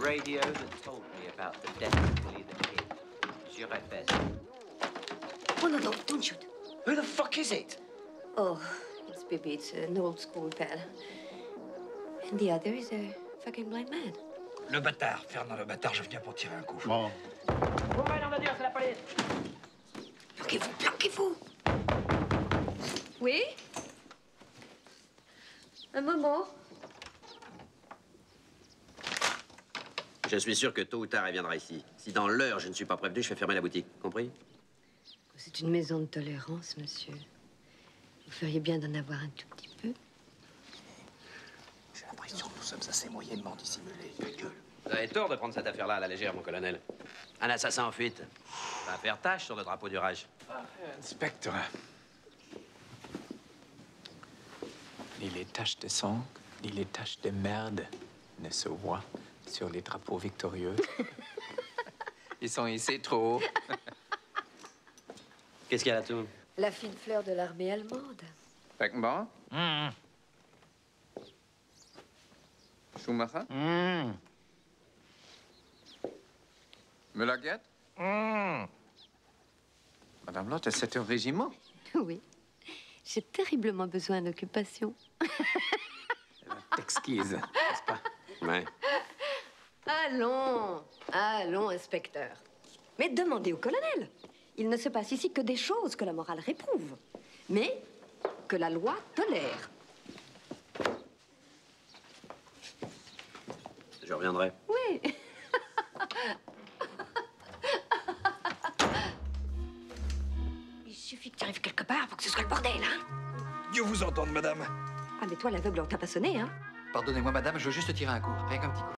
radio that told me about the death of Billy the Kid. Je répète. Oh no, no, don't shoot. Who the fuck is it? Oh, it's Bibi. It's an old school pal. And the other is a fucking blind man. Le bâtard, Fernand le bâtard, je viens pour tirer un coup. Bon. Planquez-vous, planquez-vous. Oui? Un moment. Je suis sûr que tôt ou tard, elle viendra ici. Si dans l'heure, je ne suis pas prévenu, je fais fermer la boutique. Compris? C'est une maison de tolérance, monsieur. Vous feriez bien d'en avoir un tout petit peu. J'ai l'impression que nous sommes assez moyennement dissimulés. Gueule. Vous avez tort de prendre cette affaire-là à la légère, mon colonel. Un assassin en fuite. Ça va faire tâche sur le drapeau du Raj. Inspecteur. Ni les taches de sang, ni les taches de merde ne se voient sur les drapeaux victorieux. Ils sont ici trop haut. Qu'est-ce qu'il y a là tout La fine fleur de l'armée allemande. Beckenbauer? Schumacher? Müller-Gerd? Madame Lotte, c'est un régiment. Oui. J'ai terriblement besoin d'occupation. Exquise, n'est-ce pas? Ouais. Allons, allons, inspecteur. Mais demandez au colonel. Il ne se passe ici que des choses que la morale réprouve, mais que la loi tolère. Je reviendrai. Oui. Il suffit que tu arrives quelque part pour que ce soit le bordel, hein Dieu vous entende, madame. Ah, mais toi, l'aveugle, on t'a pas sonné, hein Pardonnez-moi, madame, je veux juste tirer un coup. Rien qu'un petit coup.